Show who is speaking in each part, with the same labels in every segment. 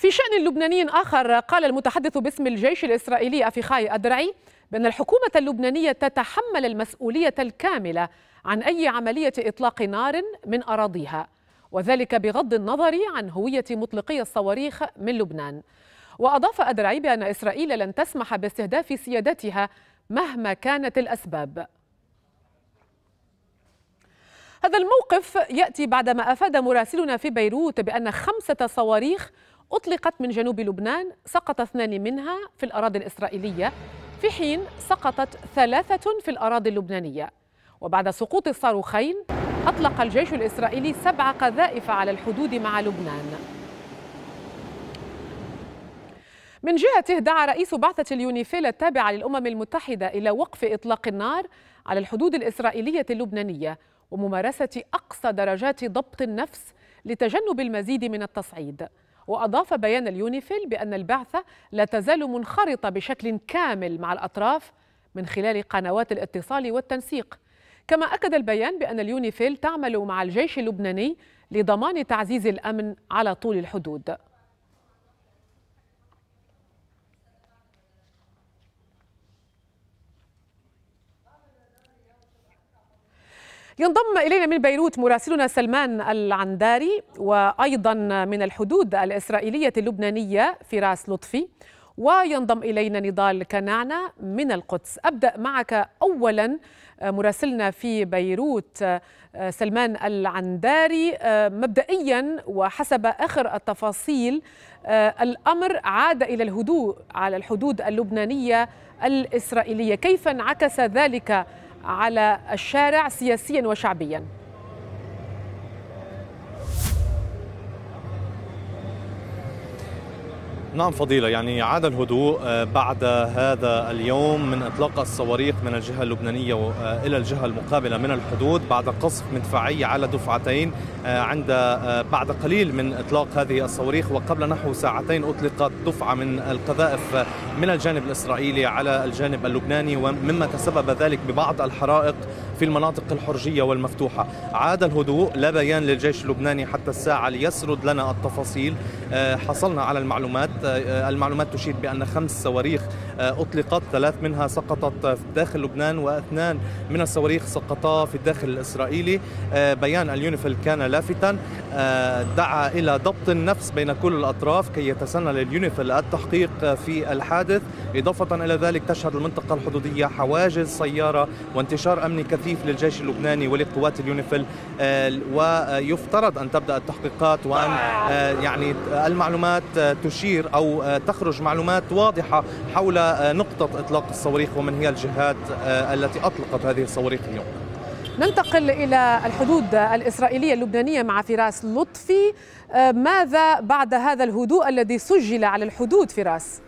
Speaker 1: في شأن لبناني آخر قال المتحدث باسم الجيش الإسرائيلي أفيخاي أدرعي بأن الحكومة اللبنانية تتحمل المسؤولية الكاملة عن أي عملية إطلاق نار من أراضيها وذلك بغض النظر عن هوية مطلقي الصواريخ من لبنان. وأضاف أدرعي بأن إسرائيل لن تسمح باستهداف سيادتها مهما كانت الأسباب. هذا الموقف يأتي بعدما أفاد مراسلنا في بيروت بأن خمسة صواريخ أطلقت من جنوب لبنان سقط اثنان منها في الأراضي الإسرائيلية. في حين سقطت ثلاثة في الأراضي اللبنانية. وبعد سقوط الصاروخين أطلق الجيش الإسرائيلي سبع قذائف على الحدود مع لبنان. من جهته دعا رئيس بعثة اليونيفيل التابعة للأمم المتحدة إلى وقف إطلاق النار على الحدود الإسرائيلية اللبنانية وممارسة أقصى درجات ضبط النفس لتجنب المزيد من التصعيد. وأضاف بيان اليونيفيل بأن البعثة لا تزال منخرطة بشكل كامل مع الأطراف من خلال قنوات الاتصال والتنسيق. كما أكد البيان بأن اليونيفيل تعمل مع الجيش اللبناني لضمان تعزيز الأمن على طول الحدود. ينضم إلينا من بيروت مراسلنا سلمان العنداري وأيضا من الحدود الإسرائيلية اللبنانية فراس لطفي وينضم إلينا نضال كنعنة من القدس. أبدأ معك أولا مراسلنا في بيروت سلمان العنداري. مبدئيا وحسب آخر التفاصيل الأمر عاد إلى الهدوء على الحدود اللبنانية الإسرائيلية. كيف انعكس ذلك على الشارع سياسيا وشعبيا.
Speaker 2: نعم فضيلة يعني عاد الهدوء بعد هذا اليوم من إطلاق الصواريخ من الجهة اللبنانية إلى الجهة المقابلة من الحدود بعد قصف مدفعي على دفعتين عند بعد قليل من إطلاق هذه الصواريخ وقبل نحو ساعتين أطلقت دفعة من القذائف من الجانب الإسرائيلي على الجانب اللبناني ومما تسبب ذلك ببعض الحرائق في المناطق الحرجية والمفتوحة. عاد الهدوء لا بيان للجيش اللبناني حتى الساعة ليسرد لنا التفاصيل. حصلنا على المعلومات المعلومات تشير بأن خمس صواريخ أطلقت ثلاث منها سقطت في داخل لبنان واثنان من الصواريخ سقطا في الداخل الإسرائيلي. بيان اليونيفيل كان لافتا. دعا إلى ضبط النفس بين كل الأطراف كي يتسنى لليونيفيل التحقيق في الحادث. إضافة إلى ذلك تشهد المنطقة الحدودية حواجز سيارة وانتشار أمني كثيف للجيش اللبناني ولقوات اليونيفيل ويفترض أن تبدأ التحقيقات وأن يعني المعلومات تشير أو تخرج معلومات واضحة حول نقطة إطلاق الصواريخ ومن هي الجهات التي أطلقت هذه الصواريخ اليوم.
Speaker 1: ننتقل إلى الحدود الإسرائيلية اللبنانية مع فراس لطفي. ماذا بعد هذا الهدوء الذي سجل على الحدود فراس؟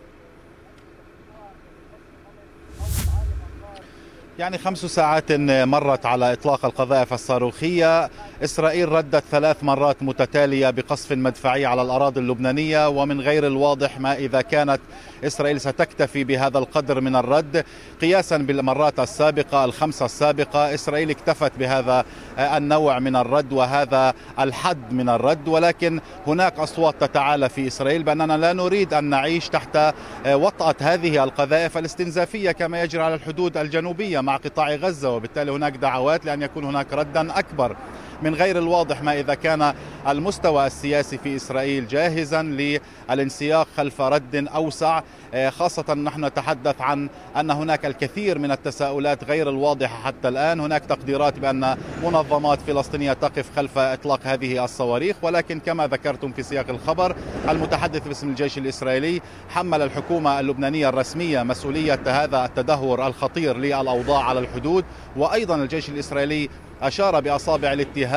Speaker 3: يعني خمس ساعات مرت على إطلاق القذائف الصاروخية. إسرائيل ردت ثلاث مرات متتالية بقصف مدفعي على الأراضي اللبنانية ومن غير الواضح ما إذا كانت إسرائيل ستكتفي بهذا القدر من الرد. قياسا بالمرات السابقة الخمسة السابقة إسرائيل اكتفت بهذا النوع من الرد وهذا الحد من الرد ولكن هناك أصوات تتعالى في إسرائيل بأننا لا نريد أن نعيش تحت وطأة هذه القذائف الاستنزافية كما يجري على الحدود الجنوبية مع قطاع غزة وبالتالي هناك دعوات لأن يكون هناك ردا أكبر. من غير الواضح ما إذا كان المستوى السياسي في إسرائيل جاهزا للانسياق خلف رد أوسع. خاصة نحن نتحدث عن أن هناك الكثير من التساؤلات غير الواضحة حتى الآن. هناك تقديرات بأن منظمات فلسطينية تقف خلف إطلاق هذه الصواريخ ولكن كما ذكرتم في سياق الخبر المتحدث باسم الجيش الإسرائيلي حمل الحكومة اللبنانية الرسمية مسؤولية هذا التدهور الخطير للأوضاع على الحدود. وأيضا الجيش الإسرائيلي أشار بأصابع الاتهام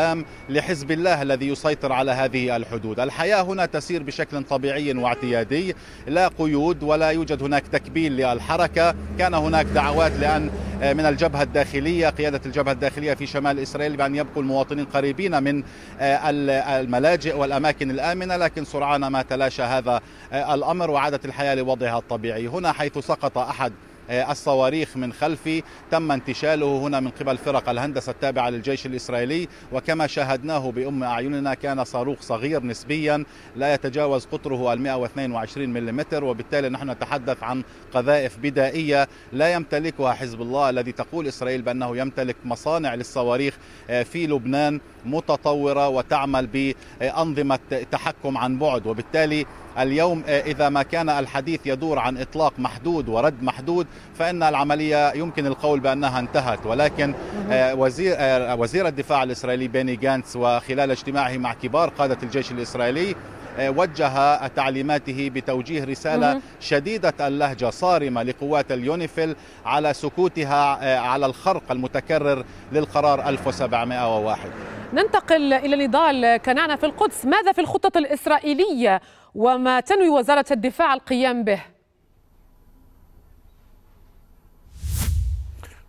Speaker 3: لحزب الله الذي يسيطر على هذه الحدود. الحياة هنا تسير بشكل طبيعي واعتيادي. لا قيود ولا يوجد هناك تكبيل للحركة. كان هناك دعوات لأن من الجبهة الداخلية قيادة الجبهة الداخلية في شمال إسرائيل بأن يبقوا المواطنين قريبين من الملاجئ والأماكن الآمنة لكن سرعان ما تلاشى هذا الأمر وعادت الحياة لوضعها الطبيعي. هنا حيث سقط أحد الصواريخ من خلفي. تم انتشاله هنا من قبل فرق الهندسة التابعة للجيش الإسرائيلي. وكما شاهدناه بأم أعيننا كان صاروخ صغير نسبيا لا يتجاوز قطره ال 122 ملم وبالتالي نحن نتحدث عن قذائف بدائية لا يمتلكها حزب الله الذي تقول إسرائيل بأنه يمتلك مصانع للصواريخ في لبنان متطورة وتعمل بأنظمة تحكم عن بعد. وبالتالي اليوم إذا ما كان الحديث يدور عن إطلاق محدود ورد محدود فإن العملية يمكن القول بأنها انتهت. ولكن وزير وزير الدفاع الإسرائيلي بيني جانتس وخلال اجتماعه مع كبار قادة الجيش الإسرائيلي وجه تعليماته بتوجيه رسالة شديدة اللهجة صارمة لقوات اليونيفيل على سكوتها على الخرق المتكرر للقرار 1701
Speaker 1: ننتقل إلى نضال كنعنا في القدس. ماذا في الخطط الإسرائيلية؟ وما تنوي وزارة الدفاع القيام به؟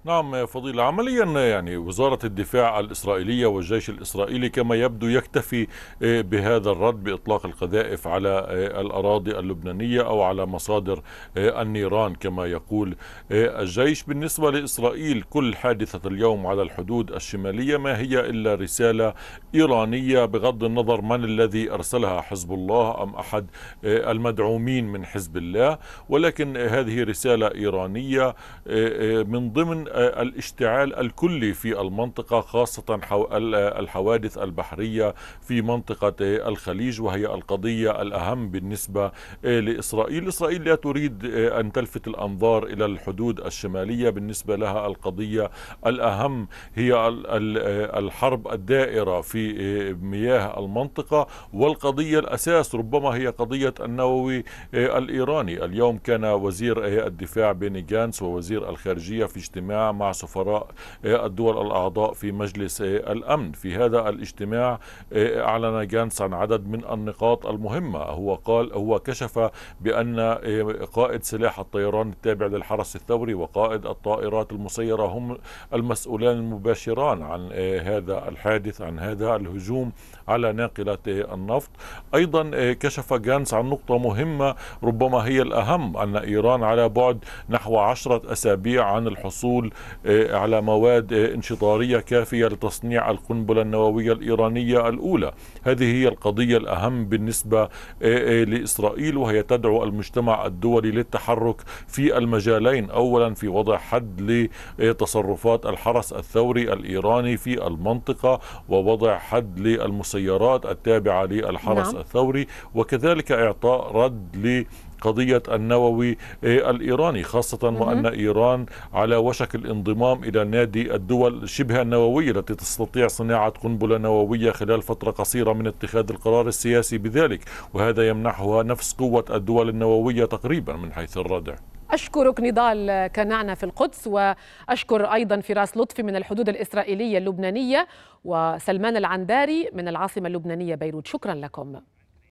Speaker 4: نعم فضيلة عمليا يعني وزارة الدفاع الإسرائيلية والجيش الإسرائيلي كما يبدو يكتفي بهذا الرد بإطلاق القذائف على الأراضي اللبنانية أو على مصادر النيران كما يقول الجيش. بالنسبة لإسرائيل كل حادثة اليوم على الحدود الشمالية ما هي إلا رسالة إيرانية بغض النظر من الذي أرسلها حزب الله أم أحد المدعومين من حزب الله. ولكن هذه رسالة إيرانية من ضمن الاشتعال الكلي في المنطقة خاصة الحوادث البحرية في منطقة الخليج وهي القضية الأهم بالنسبة لإسرائيل. إسرائيل لا تريد أن تلفت الأنظار إلى الحدود الشمالية بالنسبة لها القضية الأهم هي الحرب الدائرة في مياه المنطقة والقضية الأساس ربما هي قضية النووي الإيراني. اليوم كان وزير الدفاع بيني جانس ووزير الخارجية في اجتماع مع سفراء الدول الأعضاء في مجلس الأمن. في هذا الاجتماع أعلن جانس عن عدد من النقاط المهمة. هو قال هو كشف بأن قائد سلاح الطيران التابع للحرس الثوري وقائد الطائرات المسيرة هم المسؤولان المباشران عن هذا الحادث عن هذا الهجوم على ناقلة النفط. أيضا كشف جانس عن نقطة مهمة ربما هي الأهم أن إيران على بعد نحو عشرة أسابيع عن الحصول على مواد انشطارية كافية لتصنيع القنبلة النووية الإيرانية الأولى هذه هي القضية الأهم بالنسبة لإسرائيل وهي تدعو المجتمع الدولي للتحرك في المجالين أولا في وضع حد لتصرفات الحرس الثوري الإيراني في المنطقة ووضع حد للمسيرات التابعة للحرس نعم. الثوري وكذلك إعطاء رد ل قضية النووي الإيراني خاصة وأن إيران على وشك الانضمام إلى نادي الدول شبه النووية التي تستطيع صناعة قنبلة نووية خلال فترة قصيرة من اتخاذ القرار السياسي بذلك وهذا يمنحها نفس قوة الدول النووية تقريبا من حيث الردع.
Speaker 1: أشكرك نضال كنعنا في القدس وأشكر أيضا فراس لطفي من الحدود الإسرائيلية اللبنانية وسلمان العنداري من العاصمة اللبنانية بيروت. شكرا لكم.